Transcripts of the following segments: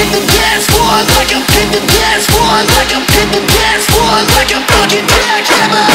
hit the dance floor like I'm hit the dance floor like I'm hit the dance floor like I'm fucking Jack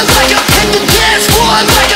one, like I'm in the one, like